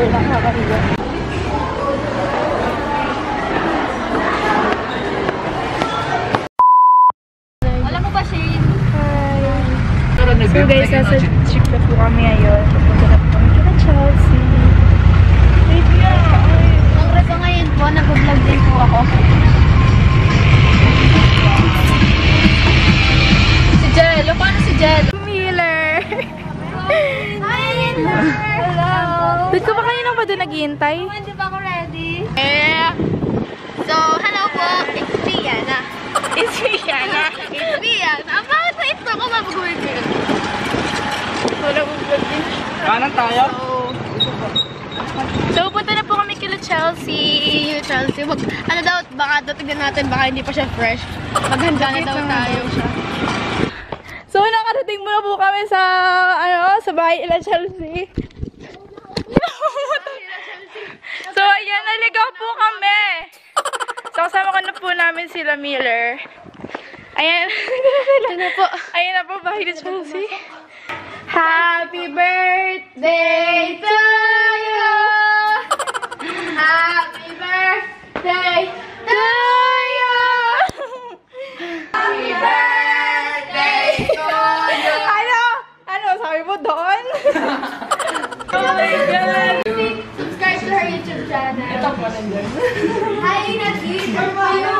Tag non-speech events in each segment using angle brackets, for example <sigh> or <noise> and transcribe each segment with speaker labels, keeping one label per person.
Speaker 1: super nakakahiya.
Speaker 2: Alam mo ba, Shane?
Speaker 1: Hi! So guys, nasa trip na po kami ngayon. Pupunta na po kami kina Chelsea. Wait! Ay!
Speaker 2: Congress ko ngayon po, nag-vlog din po ako.
Speaker 1: Doon naghihintay?
Speaker 2: Hindi ba ako ready? Eh! So, hello po! It's Rihanna. <laughs>
Speaker 1: It's Rihanna.
Speaker 2: It's Rihanna. Ah, bakit sa ito ko mabagawin ko?
Speaker 1: Wala mo vlog din.
Speaker 3: Kanan tayo?
Speaker 1: So, punta na po kami kila Chelsea.
Speaker 2: Chelsea, wag, ano daw, baka daw tignan natin, baka hindi pa siya fresh. Maghanda na daw tayo siya.
Speaker 1: So, nakarating muna po kami sa, ano, sa bahay nila Chelsea. so, ayan, naligaw po kami. So, kasama ko na namin sila Miller. Ayan. <laughs>
Speaker 2: Ito na po.
Speaker 1: Ayan na po, bahay ni Chelsea. Happy birthday to you!
Speaker 2: Happy birthday
Speaker 1: To you!
Speaker 2: Happy birthday to you!
Speaker 1: Ano? Ano? Sabi mo doon? oh my God!
Speaker 2: Subscribe to her YouTube channel. Ito po nandiyan. Hi, Nadine!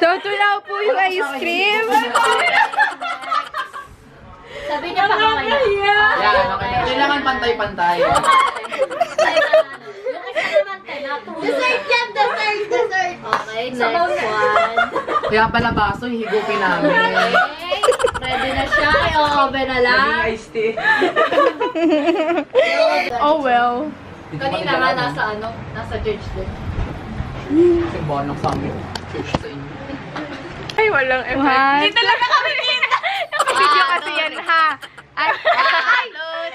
Speaker 1: So, ito na po yung ice cream.
Speaker 2: Sabi niya pa ako kayo.
Speaker 3: Yan, okay. Kailangan pantay-pantay.
Speaker 2: Dessert yan! Dessert! Dessert! Okay, next one.
Speaker 3: Kaya pala baso, higupin namin.
Speaker 2: Okay. Ready na siya. I-oven na lang.
Speaker 3: iced tea. <laughs>
Speaker 1: Oh well.
Speaker 2: Kanina nga nasa ano, nasa church din.
Speaker 3: Kasi bonok sa amin. Church sa inyo.
Speaker 1: Ay, walang effect. Hindi talaga kami kita. Naka-video
Speaker 2: Ah,
Speaker 1: kasi yan, ha? Ay,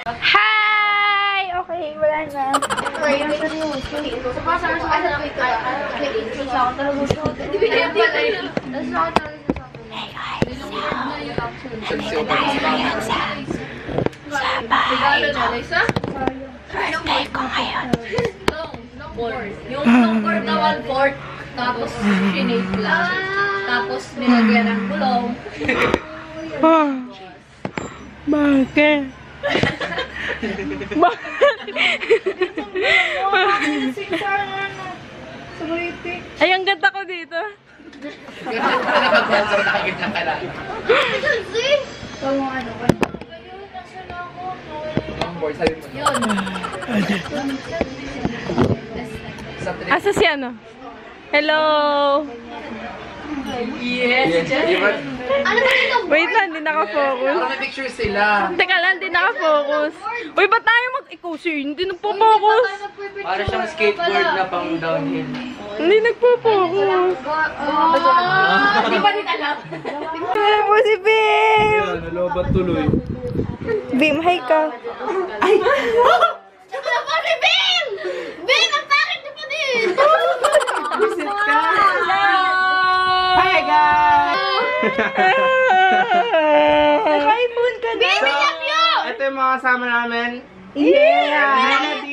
Speaker 1: Hi! Okay, wala na.
Speaker 2: Birthday ko ngayon. Yung longboard na one-fourth, tapos sinate lang. Tapos nilagyan ng gulong.
Speaker 1: Bakit? Ay, ang ganda ko dito.
Speaker 2: Yun.
Speaker 1: Asa si ano? Hello!
Speaker 3: Yes! Iwan.
Speaker 2: Ano ba?
Speaker 1: Wait lang, hindi naka-focus.
Speaker 3: Parang may picture sila.
Speaker 1: Teka lang, hindi naka-focus. Uy, ba't tayo mag-ikusi? Hindi nagpo-focus.
Speaker 3: Para siyang skateboard na pang downhill.
Speaker 1: Hindi nagpo-focus.
Speaker 2: Oh, di ba din alam?
Speaker 1: Wala po si Bim!
Speaker 3: nalobat tuloy.
Speaker 1: Bim, hi ka.
Speaker 2: Tsaka na po si Bim! Bim, ang bakit niyo pa din?
Speaker 3: Visit ka!
Speaker 1: Hi, guys! Naka-iPhone ka na.
Speaker 2: Iyak niyo!
Speaker 3: Ito yung mga kasama namin.
Speaker 1: Yeah!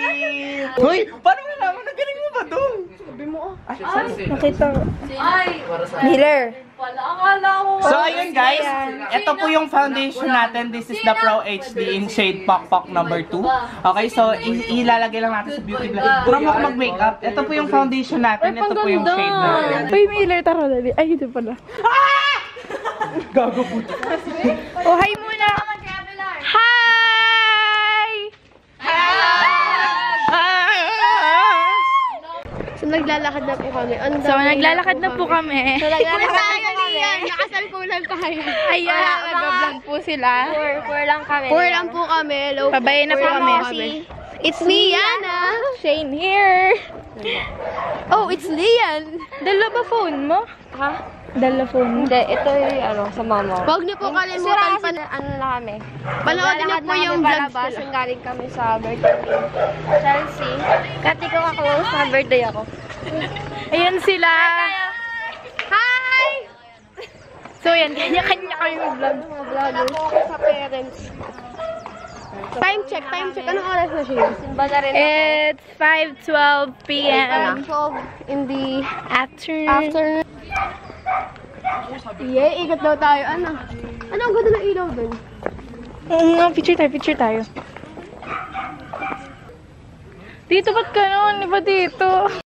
Speaker 3: Hoy! Paano mo naman? Nagaling mo ba to?
Speaker 1: Nakita ko.
Speaker 2: Ay!
Speaker 1: Miller.
Speaker 2: Wala, akala ko.
Speaker 4: So ayun guys, ito po yung foundation natin. This is the Pro HD in shade Pok Pok number 2. Okay, so ilalagay lang natin sa beauty blender. From ako mag-makeup, ito po yung foundation natin. Ito po yung shade natin.
Speaker 1: Uy, Miller, tara dali. Ay, ito pala.
Speaker 4: Gago po.
Speaker 1: Oh, hi muna. Hi!
Speaker 5: So, naglalakad na po kami. Ang
Speaker 1: So, naglalakad na po kami.
Speaker 5: So, naglalakad na po kami. Nakasalpulan tayo.
Speaker 1: Ayan, nag-vlog po sila.
Speaker 5: Four, four lang kami. Four lang po kami. Low
Speaker 1: Pabayan na po kami.
Speaker 5: It's me, Yana.
Speaker 1: Shane here.
Speaker 5: Oh, it's Lian.
Speaker 1: Dala ba phone mo?
Speaker 5: Ha?
Speaker 1: Dala phone.
Speaker 5: Hindi, ito yung ano, sa mama. Huwag niyo po kalimutan pa na ano na kami. Panoodin niyo po yung vlog sila. Galing kami sa birthday. Chelsea. Kati ko ako sa birthday ako.
Speaker 1: Ayan sila.
Speaker 5: Hi!
Speaker 1: So, yan. Kanya-kanya kayo vlog.
Speaker 5: Mga vloggers. Ako sa parents. Time check, time check. Anong oras na siya? Simba na rin
Speaker 1: It's 5.12 p.m.
Speaker 5: 12 in the
Speaker 1: Afternoon.
Speaker 5: afternoon. Yay, ikot daw tayo. Ano? Ano ang ganda ng ilaw dun?
Speaker 1: Oo nga, picture tayo, picture tayo. Dito, ba't ganun? Iba dito.